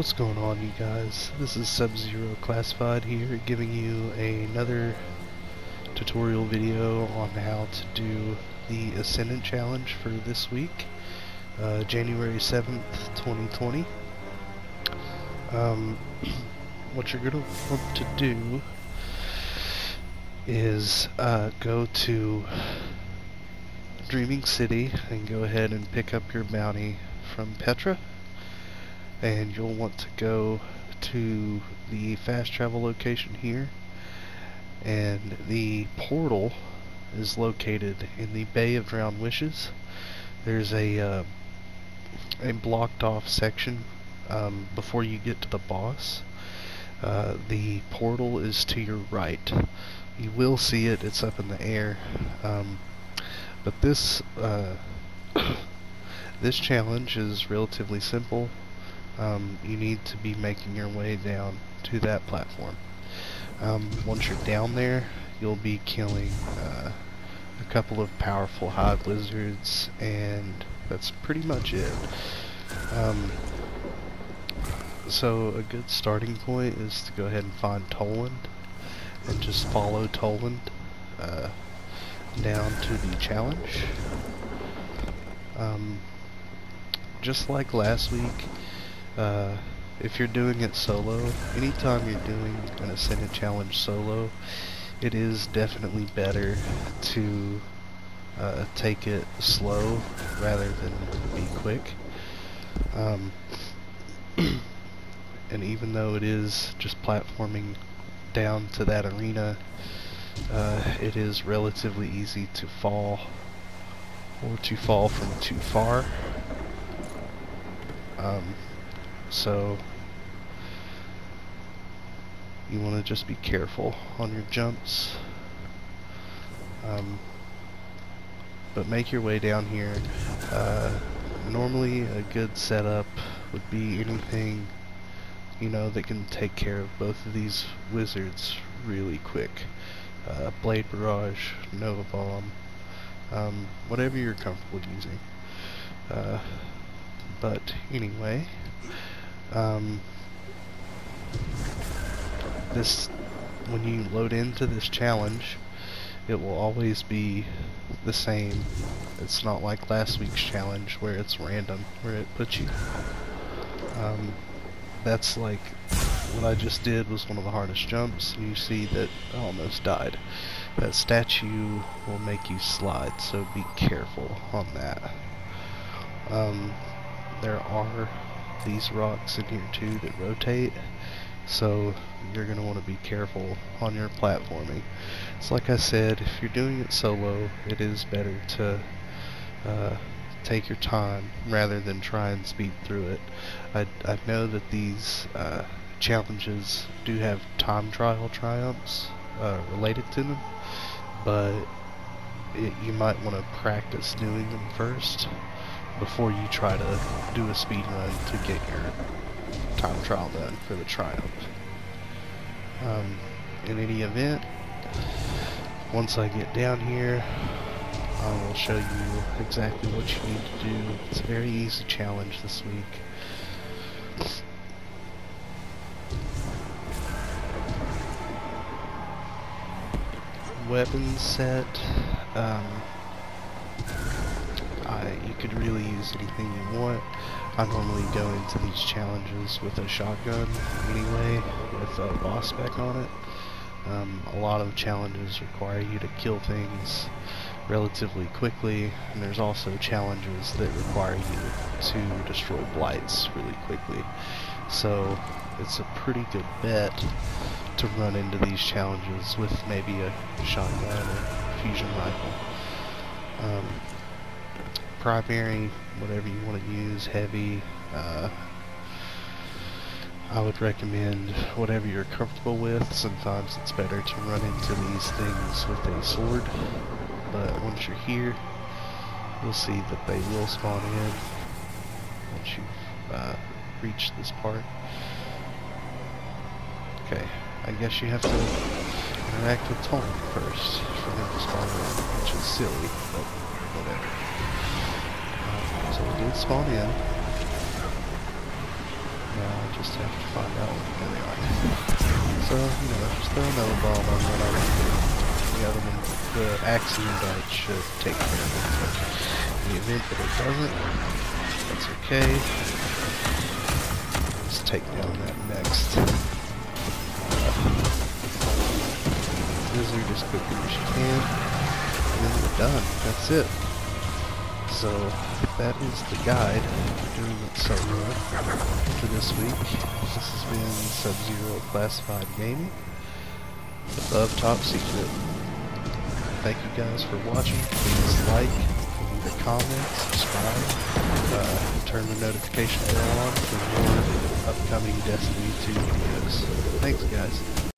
What's going on you guys? This is Sub-Zero Classified here giving you another tutorial video on how to do the Ascendant Challenge for this week, uh, January 7th, 2020. Um, what you're going to want to do is uh, go to Dreaming City and go ahead and pick up your bounty from Petra and you'll want to go to the fast travel location here. And the portal is located in the Bay of Drowned Wishes. There's a uh, a blocked off section um, before you get to the boss. Uh, the portal is to your right. You will see it it's up in the air um, but this uh, this challenge is relatively simple um, you need to be making your way down to that platform. Um, once you're down there, you'll be killing uh, a couple of powerful hive wizards, and that's pretty much it. Um, so a good starting point is to go ahead and find Toland, and just follow Toland uh, down to the challenge. Um, just like last week, uh, if you're doing it solo, anytime you're doing an Ascendant Challenge solo, it is definitely better to uh, take it slow rather than be quick. Um, and even though it is just platforming down to that arena, uh, it is relatively easy to fall or to fall from too far. Um, so you want to just be careful on your jumps. Um, but make your way down here. Uh, normally a good setup would be anything you know that can take care of both of these wizards really quick. Uh, Blade Barrage, Nova Bomb um, whatever you're comfortable using. Uh, but anyway um, this when you load into this challenge it will always be the same. It's not like last week's challenge where it's random where it puts you. Um, that's like what I just did was one of the hardest jumps you see that I almost died. That statue will make you slide so be careful on that. Um, there are these rocks in here too that rotate so you're going to want to be careful on your platforming. It's like I said, if you're doing it solo, it is better to uh, take your time rather than try and speed through it. I, I know that these uh, challenges do have time trial triumphs uh, related to them, but it, you might want to practice doing them first before you try to do a speed run to get your time trial done for the triumph. Um, in any event, once I get down here, I will show you exactly what you need to do. It's a very easy challenge this week. Weapon set. Um, you could really use anything you want. I normally go into these challenges with a shotgun anyway, with a boss spec on it. Um, a lot of challenges require you to kill things relatively quickly, and there's also challenges that require you to destroy blights really quickly. So it's a pretty good bet to run into these challenges with maybe a shotgun or fusion rifle. Primary, whatever you want to use, heavy. Uh, I would recommend whatever you're comfortable with. Sometimes it's better to run into these things with a sword, but once you're here, you'll see that they will spawn in once you've uh, reached this part. Okay, I guess you have to interact with Tom first for them to spawn in, which is silly, but whatever. So we did spawn in. Now, I just have to find out. where they are. So, you know, just throw a Nova Bomb on one of them. The other one, the axiom dart should take care of it. But in the event that it doesn't, that's okay. Let's take down that next. Wizard as quickly as you can. And then we're done. That's it. So that is the guide for doing it solo for this week. This has been Sub-Zero Classified Gaming above Top Secret. Thank you guys for watching. Please like, leave a comment, subscribe, uh, turn the notification bell on for more upcoming Destiny 2 videos. Thanks guys.